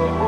Oh.